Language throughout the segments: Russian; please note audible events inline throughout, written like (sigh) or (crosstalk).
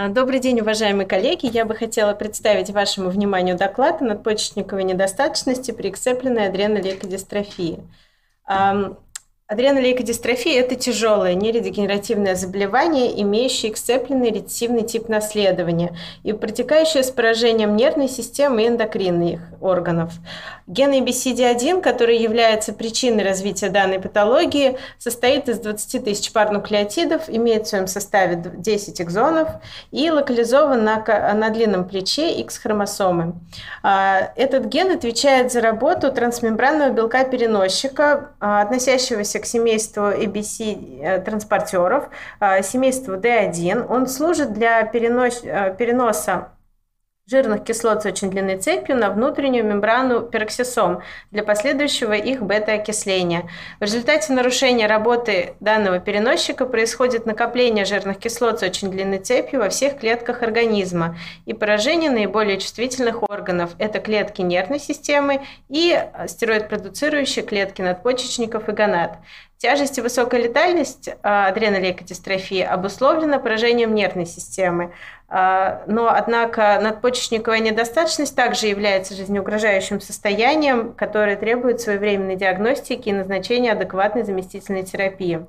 А, добрый день, уважаемые коллеги. Я бы хотела представить вашему вниманию доклад о надпочечниковой недостаточности при эксцепленной адренолейкодистрофии. Адренолейкодистрофия – это тяжелое нейродегенеративное заболевание, имеющее эксцепленный рецессивный тип наследования и протекающее с поражением нервной системы и эндокринных органов. Ген ABCD1, который является причиной развития данной патологии, состоит из 20 тысяч пар нуклеотидов, имеет в своем составе 10 экзонов и локализован на, на длинном плече X-хромосомы. А, этот ген отвечает за работу трансмембранного белка-переносчика, а, относящегося относится к семейству ABC э, транспортеров, э, семейству D1. Он служит для перенос, э, переноса жирных кислот с очень длинной цепью на внутреннюю мембрану пероксисом для последующего их бета-окисления. В результате нарушения работы данного переносчика происходит накопление жирных кислот с очень длинной цепью во всех клетках организма и поражение наиболее чувствительных органов. Это клетки нервной системы и стероид-продуцирующие клетки надпочечников и гонад. Тяжесть и высокая летальность а, адренолейкодистрофии обусловлена поражением нервной системы. А, но, однако, надпочечниковая недостаточность также является жизнеугрожающим состоянием, которое требует своевременной диагностики и назначения адекватной заместительной терапии.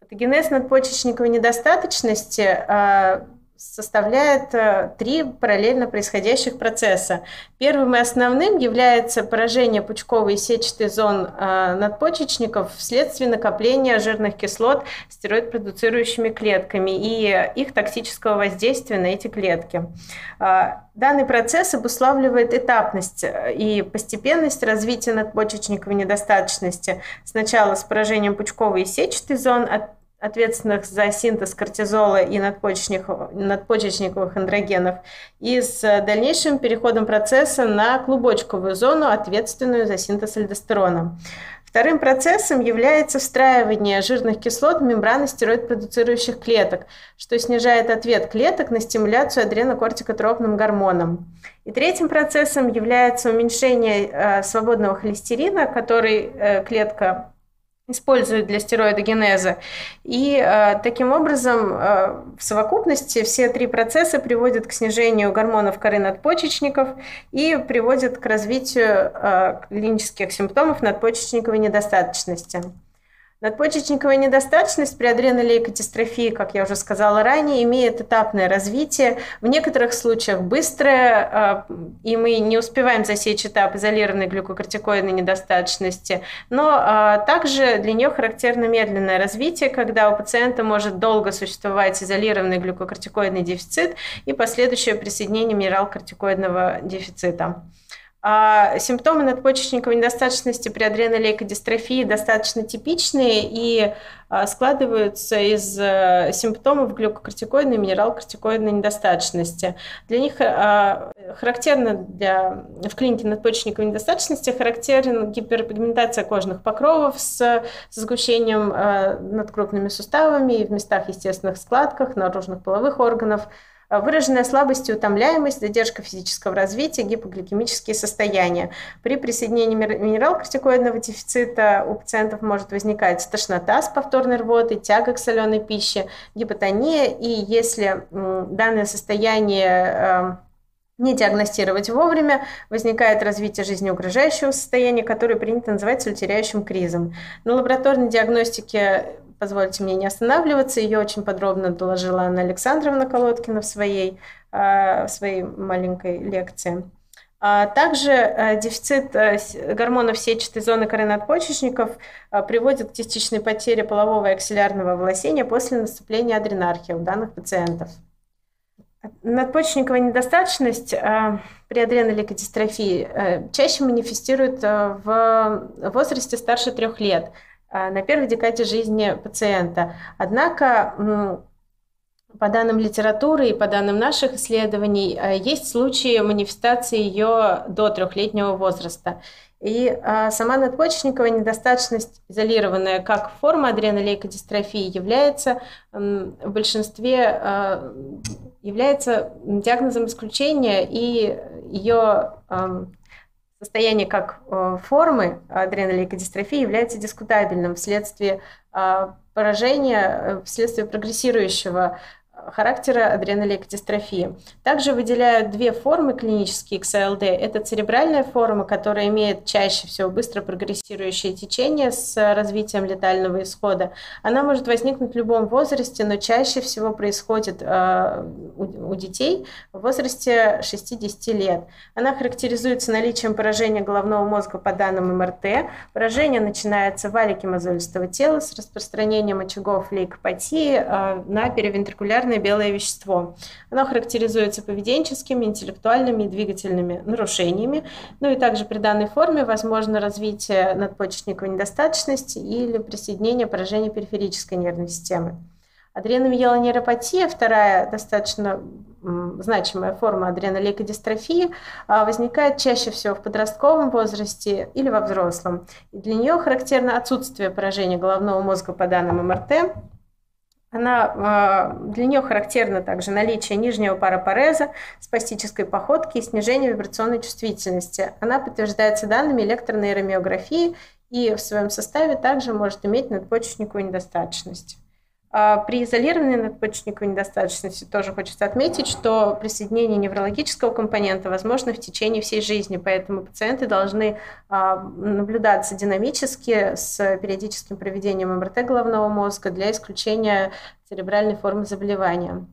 Патогенез надпочечниковой недостаточности а, составляет э, три параллельно происходящих процесса. Первым и основным является поражение пучковой и сетчатой зон э, надпочечников вследствие накопления жирных кислот стероид-продуцирующими клетками и их токсического воздействия на эти клетки. Э, данный процесс обуславливает этапность и постепенность развития надпочечниковой недостаточности. Сначала с поражением пучковой и сетчатой зон, ответственных за синтез кортизола и надпочечниковых, надпочечниковых андрогенов, и с дальнейшим переходом процесса на клубочковую зону, ответственную за синтез альдостерона. Вторым процессом является встраивание жирных кислот в мембраны стероид-продуцирующих клеток, что снижает ответ клеток на стимуляцию адренокортикотропным гормоном. И третьим процессом является уменьшение э, свободного холестерина, который э, клетка используют для стероидогенеза. И э, таким образом э, в совокупности все три процесса приводят к снижению гормонов коры надпочечников и приводят к развитию э, клинических симптомов надпочечниковой недостаточности. Надпочечниковая недостаточность при адренолейкодистрофии, как я уже сказала ранее, имеет этапное развитие, в некоторых случаях быстрое, а, и мы не успеваем засечь этап изолированной глюкокортикоидной недостаточности, но а, также для нее характерно медленное развитие, когда у пациента может долго существовать изолированный глюкокортикоидный дефицит и последующее присоединение минерал-кортикоидного дефицита. А симптомы надпочечниковой недостаточности при адренолейкодистрофии достаточно типичные и а, складываются из э, симптомов глюкокортикоидной и минерал-кортикоидной недостаточности. Для них а, характерно для, в клинике надпочечниковой недостаточности характерен гиперпигментация кожных покровов с, с сгущением над крупными суставами и в местах естественных складках, наружных половых органов – Выраженная слабость и утомляемость, задержка физического развития, гипогликемические состояния. При присоединении минерал-кортикоидного дефицита у пациентов может возникать тошнота с повторной рвотой, тяга к соленой пище, гипотония. И если данное состояние э, не диагностировать вовремя, возникает развитие жизнеугрожающего состояния, которое принято называть сультеряющим кризом. На лабораторной диагностике позвольте мне не останавливаться. Ее очень подробно доложила Анна Александровна Колодкина в своей, а, в своей маленькой лекции. А также э, дефицит э, гормонов сетчатой зоны коры надпочечников э, приводит к частичной потере полового и аксиллярного волосения после наступления адренархии у данных пациентов. Надпочечниковая недостаточность при адренолейкодистрофии чаще манифестирует в возрасте старше трех лет – Э, на первой декаде жизни пациента. Однако по данным литературы и по данным наших исследований, э, есть случаи манифестации ее до трехлетнего возраста. И э, сама надпочечниковая недостаточность, изолированная как форма адренолейкодистрофии, является в большинстве является диагнозом исключения, и ее состояние как э, формы адренолейкодистрофии является дискутабельным вследствие а, поражения, э, вследствие прогрессирующего характера адренолейкодистрофии. Также выделяют две формы клинические XLD. Это церебральная форма, которая имеет чаще всего быстро прогрессирующее течение с развитием летального исхода. Она может возникнуть в любом возрасте, но чаще всего происходит э, у, у детей в возрасте 60 лет. Она характеризуется наличием поражения головного мозга по данным МРТ. Поражение начинается в валике мозолистого тела с распространением очагов лейкопатии э, на перевентрикулярное белое вещество. Оно характеризуется поведенческими, интеллектуальными и двигательными нарушениями. Ну и также при данной форме возможно развитие надпочечниковой недостаточности или присоединение поражения периферической нервной системы. Адреномиелонейропатия, вторая достаточно значимая форма адренолейкодистрофии, а, возникает чаще всего в подростковом возрасте или во взрослом. И для нее характерно отсутствие поражения головного мозга по данным МРТ, она, а, для нее характерно также наличие нижнего парапареза, спастической походки и снижение вибрационной чувствительности. Она подтверждается данными электронейромиографии и в своем составе также может иметь надпочечниковую недостаточность. А при изолированной надпочечниковой недостаточности тоже хочется отметить, что присоединение неврологического компонента возможно в течение всей жизни, поэтому пациенты должны а, наблюдаться динамически с периодическим проведением МРТ головного мозга для исключения церебральной формы заболевания.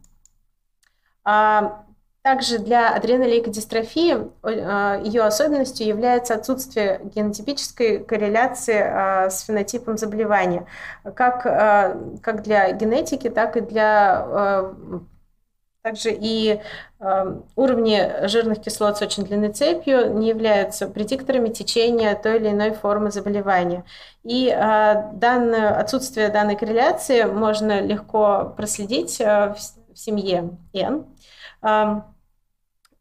А, также для адренолейкодистрофии э, ее особенностью является отсутствие генотипической корреляции э, с фенотипом заболевания, как, э, как для генетики, так и для также и уровни жирных кислот с очень длинной цепью не являются предикторами течения той или иной формы заболевания. И данное, отсутствие данной корреляции можно легко проследить в семье N. Э,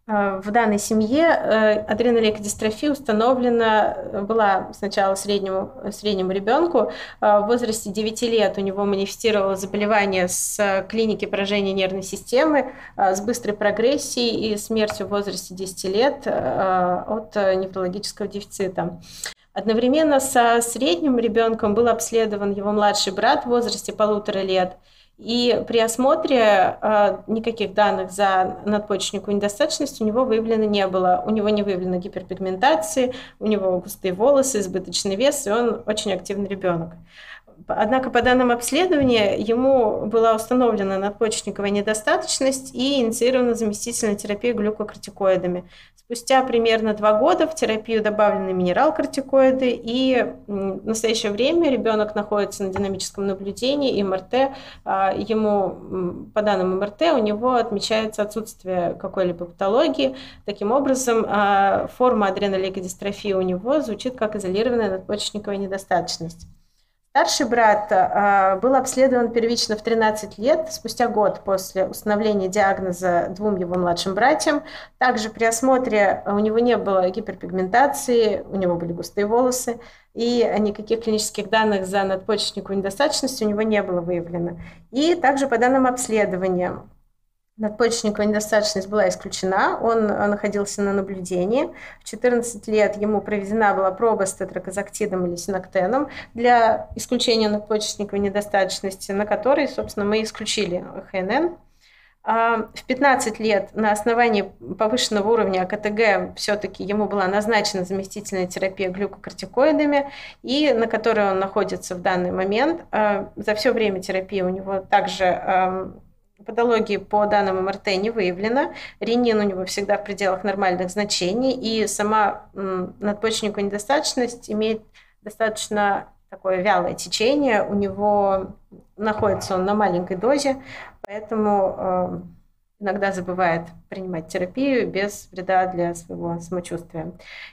в данной семье э, адренолейкодистрофия установлена э, была сначала среднему, среднему ребенку. В возрасте 9 лет у него манифестировало заболевание с клиники поражения нервной системы с быстрой прогрессией и смертью в возрасте 10 лет от неврологического дефицита. Одновременно со средним ребенком был обследован его младший брат в возрасте полутора лет – и при осмотре э, никаких данных за надпочечниковую недостаточность у него выявлено не было. У него не выявлено гиперпигментации, у него густые волосы, избыточный вес, и он очень активный ребенок. Однако по данным обследования ему была установлена надпочечниковая недостаточность и инициирована заместительная терапия глюкокортикоидами. Спустя примерно два года в терапию добавлены минерал-кортикоиды, и в настоящее время ребенок находится на динамическом наблюдении, и МРТ, а, ему, по данным МРТ, у него отмечается отсутствие какой-либо патологии. Таким образом, а, форма адренолейкодистрофии у него звучит как изолированная надпочечниковая недостаточность. Старший брат э, был обследован первично в 13 лет, спустя год после установления диагноза двум его младшим братьям. Также при осмотре у него не было гиперпигментации, у него были густые волосы, и никаких клинических данных за надпочечниковую недостаточность у него не было выявлено. И также по данным обследования надпочечниковая недостаточность была исключена, он э, находился на наблюдении. В 14 лет ему проведена была проба с тетракозактидом или синоктеном для исключения надпочечниковой недостаточности, на которой, собственно, мы исключили ХНН. А, в 15 лет на основании повышенного уровня КТГ все-таки ему была назначена заместительная терапия глюкокортикоидами, и на которой он находится в данный момент. А, за все время терапии у него также Патологии по данным МРТ не выявлено. Ренин у него всегда в пределах нормальных значений. И сама надпочечниковая недостаточность имеет достаточно такое вялое течение. У него находится он на маленькой дозе, поэтому э, иногда забывает принимать терапию без вреда для своего самочувствия.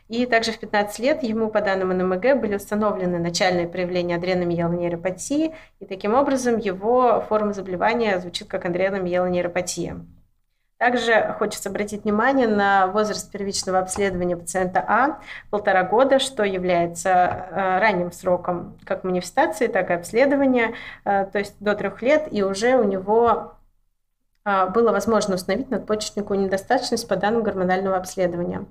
И также в 15 лет ему по данным НМГ были установлены начальные проявления адреномиелонейропатии, и таким образом его форма заболевания звучит как адреномиелонейропатия. Также хочется обратить внимание на возраст первичного обследования пациента А, полтора года, что является э, ранним сроком как манифестации, так и обследования, э, то есть до трех лет, и уже у него было возможно установить надпочечниковую недостаточность по данным гормонального обследования.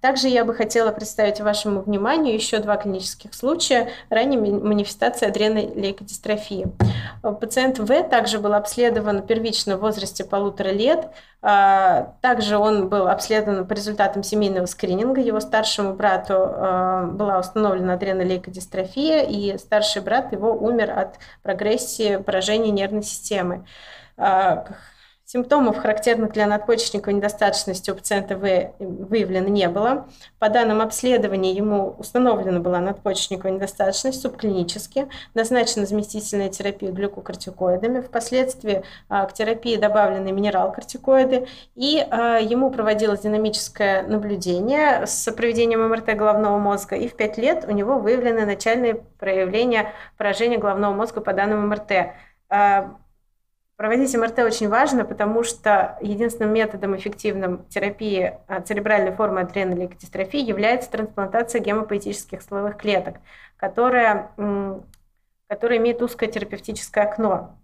Также я бы хотела представить вашему вниманию еще два клинических случая ранней манифестации адреной лейкодистрофии. Пациент В также был обследован первично в возрасте полутора лет. А, также он был обследован по результатам семейного скрининга. Его старшему брату а, была установлена адренолейкодистрофия, и старший брат его умер от прогрессии поражения нервной системы. Симптомов, характерных для надпочечниковой недостаточности у пациента В выявлено не было. По данным обследования ему установлена была надпочечниковая недостаточность субклинически, назначена заместительная терапия глюкокортикоидами, впоследствии а, к терапии добавлены минерал-кортикоиды, и а, ему проводилось динамическое наблюдение с проведением МРТ головного мозга, и в 5 лет у него выявлены начальные проявления поражения головного мозга по данным МРТ. Проводить МРТ очень важно, потому что единственным методом эффективным терапии а, церебральной формы адреналной катастрофии является трансплантация гемопоэтических стволовых клеток, которая, которая имеет узкое терапевтическое окно.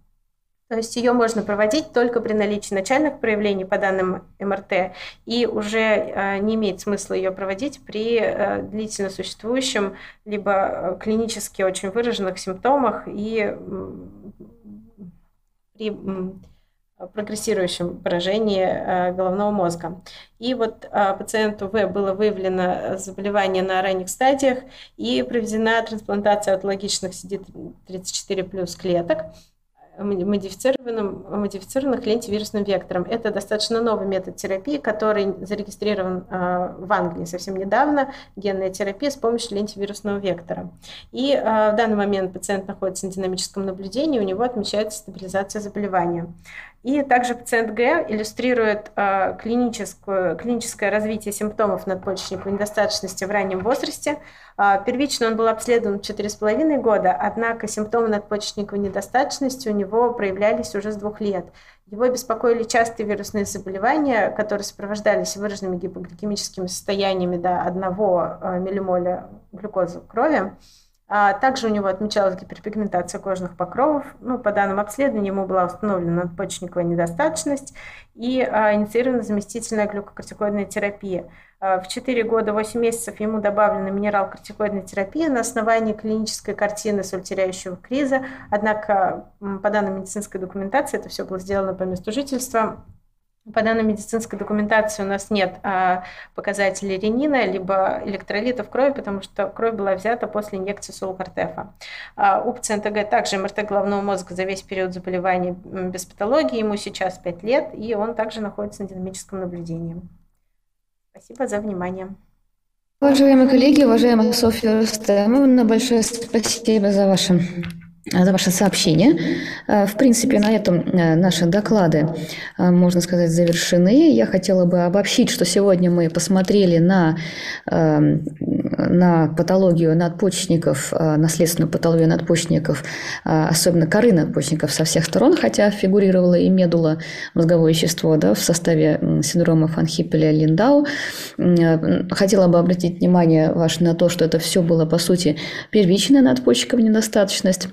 То есть ее можно проводить только при наличии начальных проявлений по данным МРТ, и уже а, не имеет смысла ее проводить при а, длительно существующем либо клинически очень выраженных симптомах и при прогрессирующем поражении э, головного мозга. И вот э, пациенту В было выявлено заболевание на ранних стадиях и проведена трансплантация аутологичных CD34 плюс клеток модифицированным, модифицированных лентивирусным вектором. Это достаточно новый метод терапии, который зарегистрирован э, в Англии совсем недавно, генная терапия с помощью лентивирусного вектора. И э, в данный момент пациент находится на динамическом наблюдении, у него отмечается стабилизация заболевания. И также пациент Г иллюстрирует э, клиническую, клиническое развитие симптомов надпочечниковой недостаточности в раннем возрасте. Э, первично он был обследован в 4,5 года, однако симптомы надпочечниковой недостаточности у него проявлялись уже с двух лет. Его беспокоили частые вирусные заболевания, которые сопровождались выраженными гипогликемическими состояниями до 1 э, миллимоля глюкозы в крови. А также у него отмечалась гиперпигментация кожных покровов. Ну, по данным обследования, ему была установлена надпочечниковая недостаточность и а, инициирована заместительная глюкокортикоидная терапия. А, в 4 года 8 месяцев ему добавлена минерал-кортикоидная терапия на основании клинической картины сультеряющего криза. Однако, по данным медицинской документации, это все было сделано по месту жительства по данной медицинской документации у нас нет а, показателей ренина, либо электролитов крови, потому что кровь была взята после инъекции сулкартефа. А, у пациента Г также МРТ головного мозга за весь период заболевания без патологии, ему сейчас 5 лет, и он также находится на динамическом наблюдении. Спасибо за внимание. Уважаемые коллеги, уважаемая Софья Рустемовна, большое спасибо за ваше за ваше сообщение. Э, в принципе, на этом э, наши доклады, э, можно сказать, завершены. Я хотела бы обобщить, что сегодня мы посмотрели на, на патологию надпочечников, наследственную патологию надпочечников, особенно коры надпочечников со всех сторон, хотя фигурировала и медула, мозговое вещество да, в составе синдрома Фанхипеля-Линдау. Хотела бы обратить внимание ваше на то, что это все было, по сути, первичная надпочечниковая недостаточность,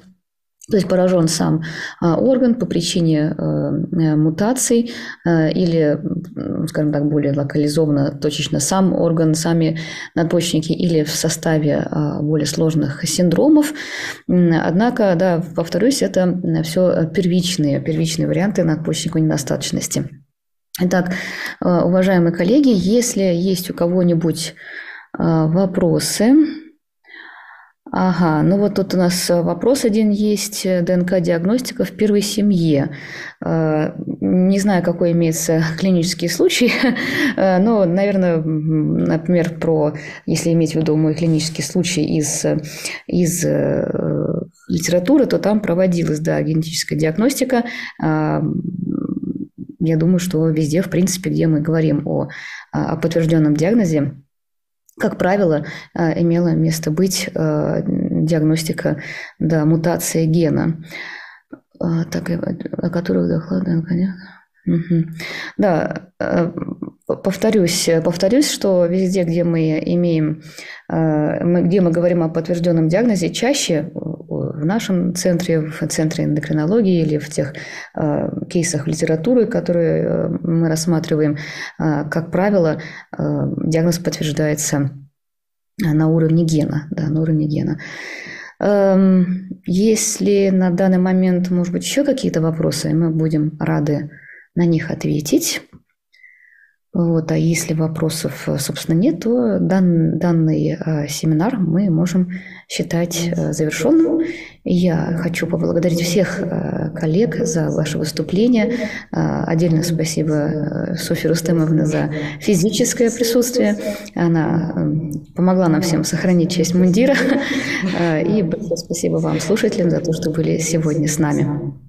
то есть поражен сам а, орган по причине э, э, мутаций э, или, скажем так, более локализованно, точечно сам орган, сами надпочечники или в составе а, более сложных синдромов. Однако, да, повторюсь, это все первичные, первичные варианты надпочечниковой недостаточности. Итак, уважаемые коллеги, если есть у кого-нибудь вопросы, Ага, ну вот тут у нас э, вопрос один есть. Э, ДНК-диагностика в первой семье. Э, не знаю, какой имеется (laughs) клинический случай, (laughs) но, наверное, например, про, если иметь в виду мой клинический случай из, из литературы, то там проводилась, да, генетическая диагностика. Я думаю, что везде, в принципе, где мы говорим о, о подтвержденном диагнозе, как правило, э, имела место быть э, диагностика да, мутации гена, а, так, о которых докладываем. Угу. Да, э, повторюсь, повторюсь, что везде, где мы имеем, где мы говорим о подтвержденном диагнозе, чаще в нашем центре, в центре эндокринологии или в тех кейсах литературы, которые мы рассматриваем, как правило, диагноз подтверждается на уровне гена, да, на уровне гена. Эм, если на данный момент, может быть, еще какие-то вопросы, мы будем рады на них ответить. Вот, а если вопросов, собственно, нет, то дан, данный э, семинар мы можем считать э, завершенным. Я хочу поблагодарить всех э, коллег за ваше выступление. Э, отдельно спасибо э, Софье Рустемовне за физическое присутствие. Она э, помогла нам всем сохранить честь мундира. (laughs) Э, и спасибо вам, слушателям, за то, что были сегодня с нами.